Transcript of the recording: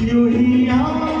you hear?